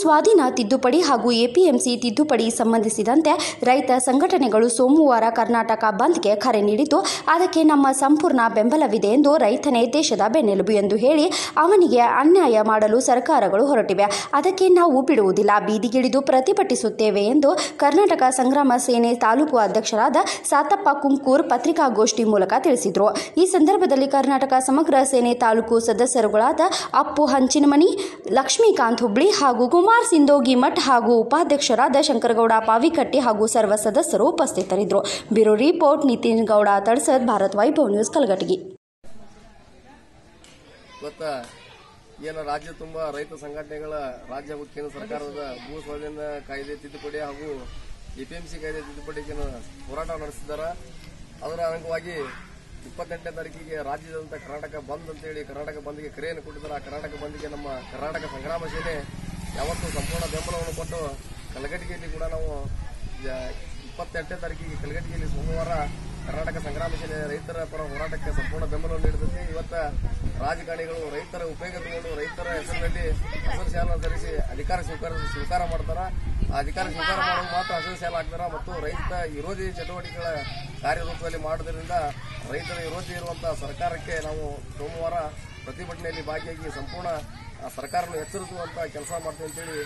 ಸ್ವಾಧೀನ ತಿದ್ದುಪಡಿ ಹಾಗೂ ಎಪಿಎಂಸಿ ತಿದ್ದುಪಡಿ ಸಂಬಂಧಿಸಿದಂತೆ ರೈತ ಸಂಘಟನೆಗಳು ಸೋಮವಾರ ಕರ್ನಾಟಕ ಬಂದ್ಗೆ ಕರೆ ನೀಡಿದ್ದು, ಅದಕ್ಕೆ ನಮ್ಮ ಸಂಪೂರ್ಣ ಬೆಂಬಲವಿದೆ ಎಂದು ರೈತನೇ ದೇಶದ ಬೆನ್ನೆಲುಬು ಎಂದು ಹೇಳಿ ಅವನಿಗೆ ಅನ್ಯಾಯ ಮಾಡಲು ಸರ್ಕಾರಗಳು ಹೊರಟಿವೆ. ಅದಕ್ಕೆ ನಾವು ಬಿಡುವುದಿಲ್ಲ. ಬೀದಿಗಿಳಿದು ಪ್ರತಿಭಟಿಸುತ್ತೇವೆ ಎಂದು ಕರ್ನಾಟಕ ಸಂಗ್ರಾಮ ಸೇನೆ ತಾಲೂಕು ಅಧ್ಯಕ್ಷರಾದ ಸಾತಪ್ಪ ಕುಂಕೂರ್ ಪತ್ರಿಕಾಗೋಷ್ಠಿ ಮೂಲಕ ತಿಳಿಸಿದರು. ಈ ಸಂದರ್ಭದಲ್ಲಿ ಕರ್ನಾಟಕ ಸಮಗ್ರ ಸೇನೆ ತಾಲೂಕು ಸದಸ್ಯರುಗಳಾದ ಅಪ್ಪು ಹಂಚಿನಮನಿ, ಲಕ್ಷ್ಮೀಕಾಂತ್ ಹುಬ್ಳಿ ಹಾಗೂ ಕುಮಾರ್ ಸಿಂದೋಗಿ ಮಠ್ ಹಾಗೂ ಉಪಾಧ್ಯಕ್ಷರಾದ ಶಂಕರಗೌಡ ಪಾವಿಕಟ್ಟಿ ಹಾಗೂ ಸರ್ವ ಸದಸ್ಯರು ಉಪಸ್ಥಿತರಿದ್ದರು. Bureau report Nitin Gowda, Tadsad Bharat Vaibhav news Kalghatgi. ಏನು ರಾಜ್ಯ ತುಂಬ ರೈತ ಸಂಘಟನೆಗಳ ರಾಜ್ಯ ಕೇಂದ್ರ ಸರ್ಕಾರದ ಭೂ ಸ್ವಾಧೀನ ಕಾಯ್ದೆ ತಿದ್ದುಪಡಿ ಹಾಗೂ ಎಪಿಎಂಸಿ ಕಾಯ್ದೆ ತಿದ್ದುಪಡಿಗೆ ಹೋರಾಟ ನಡೆಸಿದ್ದಾರೆ? ಅದರ ಅಂಗವಾಗಿ ಇಪ್ಪತ್ತೆಂಟನೇ ತಾರೀಕಿಗೆ ರಾಜ್ಯದಂತ ಕರ್ನಾಟಕ ಬಂದ್ ಅಂತೇಳಿ ಕರ್ನಾಟಕ ಬಂದ್ಗೆ ಕರೆಯನ್ನು ಕೊಟ್ಟಿದ್ದಾರೆ. ಆ ಕರ್ನಾಟಕ ಬಂದ್ಗೆ ನಮ್ಮ ಕರ್ನಾಟಕ ಸಂಗ್ರಾಮ ಸೇನೆ ಯಾವತ್ತೂ ಸಂಪೂರ್ಣ ಬೆಂಬಲವನ್ನು ಕೊಟ್ಟು ಕಲಘಟಗಿಯಲ್ಲಿ ಕೂಡ ನಾವು ಇಪ್ಪತ್ತೆಂಟನೇ ತಾರೀಕಿಗೆ ಕಲಘಟಗಿಯಲ್ಲಿ ಸೋಮವಾರ ಕರ್ನಾಟಕ ಸಂಗ್ರಾಮ ರೈತರ ಪರ ಹೋರಾಟಕ್ಕೆ ಸಂಪೂರ್ಣ ಬೆಂಬಲವನ್ನು ನೀಡುತ್ತದೆ ಇವತ್ತ ರಾಜಕಾರಣಿಗಳು ರೈತರ ಉಪಯೋಗ ತಗೊಂಡು ರೈತರ ಹೆಸರಿನಲ್ಲಿ ಹಸಿರು ಶಾಲ ಧರಿಸಿ ಅಧಿಕಾರ ಸ್ವೀಕಾರ ಸ್ವೀಕಾರ ಮಾಡ್ತಾರ. ಆ ಅಧಿಕಾರ ಸ್ವೀಕಾರ ಮಾಡೋದು ಮಾತ್ರ ಹಸಿರು ಶಾಲ ಹಾಕ್ತಾರ ಮತ್ತು ರೈತ ವಿರೋಧಿ ಚಟುವಟಿಕೆಗಳ ಕಾರ್ಯರೂಪದಲ್ಲಿ ಮಾಡೋದ್ರಿಂದ ರೈತರ ವಿರೋಧಿ ಇರುವಂತಹ ಸರ್ಕಾರಕ್ಕೆ ನಾವು ಸೋಮವಾರ ಪ್ರತಿಭಟನೆಯಲ್ಲಿ ಭಾಗಿಯಾಗಿ ಸಂಪೂರ್ಣ ಆ ಸರ್ಕಾರವನ್ನು ಎಚ್ಚರಿಸುವಂತಹ ಕೆಲಸ ಮಾಡ್ತೀವಿ ಅಂತೇಳಿ